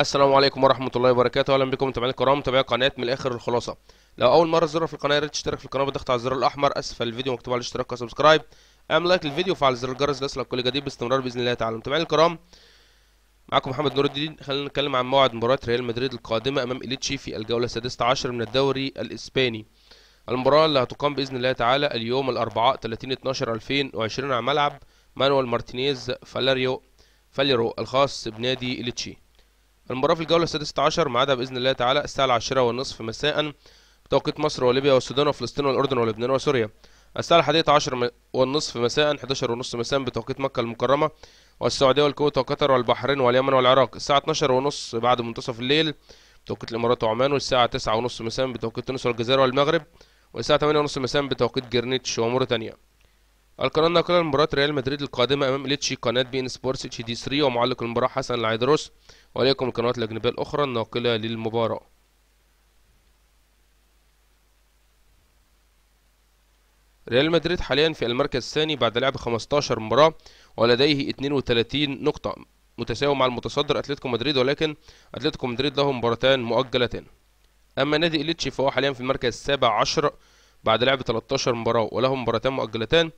السلام عليكم ورحمة الله وبركاته. أهلا بكم متابعينا الكرام متابعي قناة من الآخر الخلاصة. لو أول مرة تزور في القناة يا ريت تشترك في القناة بالضغط على الزر الأحمر. أسفل الفيديو مكتوب على الاشتراك و subscribe. أعمل like للفيديو وفعل زر الجرس ليصلك كل جديد باستمرار بإذن الله تعالى. متابعينا الكرام معكم محمد نور الدين. خلينا نتكلم عن موعد مباراة ريال مدريد القادمة أمام إليتشي في الجولة السادسة عشر من الدوري الإسباني. المباراة اللي هتقام بإذن الله تعالى اليوم الأربعاء 30 12 2020 على ملعب مانويل مارتينيز فاليريو فاليرو الخاص بنادي إليتشي. المباراة في الجولة السادسة عشر ميعادها بإذن الله تعالى الساعة العاشرة والنصف مساء بتوقيت مصر وليبيا والسودان وفلسطين والأردن ولبنان وسوريا. الساعة الحادية عشر والنصف مساء 11 ونصف مساء بتوقيت مكة المكرمة والسعودية والكويت وقطر والبحرين واليمن والعراق. الساعة 12 ونصف بعد منتصف الليل بتوقيت الإمارات وعمان والساعة 9 ونصف مساء بتوقيت تونس والجزائر والمغرب والساعة 8 ونصف مساء بتوقيت جرينتش وموريتانيا. القناة الناقلة لمباراة ريال مدريد القادمة أمام ليتشي قناة beIN Sports HD 3 ومعلق المباراة حسن العيدروس. وليكم القنوات الأجنبية الأخرى الناقلة للمباراة. ريال مدريد حاليا في المركز الثاني بعد لعب 15 مباراة ولديه 32 نقطة. متساوي مع المتصدر أتلتيكو مدريد ولكن أتلتيكو مدريد له مباراتان مؤجلتان أما نادي إليتشي فهو حاليا في المركز السابع عشر بعد لعب 13 مباراة وله مباراتان مؤجلتان.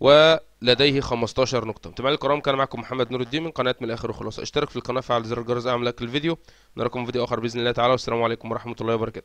ولديه 15 نقطة. متابعينا الكرام كان معكم محمد نور الدين من قناة من الآخر وخلاص اشترك في القناة فعل زر الجرس أعمل لايك للفيديو نراكم في فيديو آخر بإذن الله تعالى والسلام عليكم ورحمة الله وبركاته.